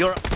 You're